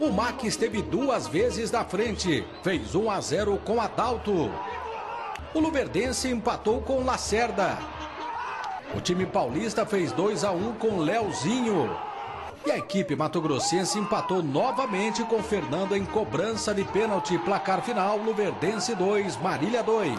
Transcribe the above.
O MAC esteve duas vezes na frente, fez 1 a 0 com Adalto. O Luverdense empatou com Lacerda. O time paulista fez 2 a 1 com Leozinho. E a equipe matogrossense empatou novamente com Fernando em cobrança de pênalti. Placar final: Luverdense 2, Marília 2.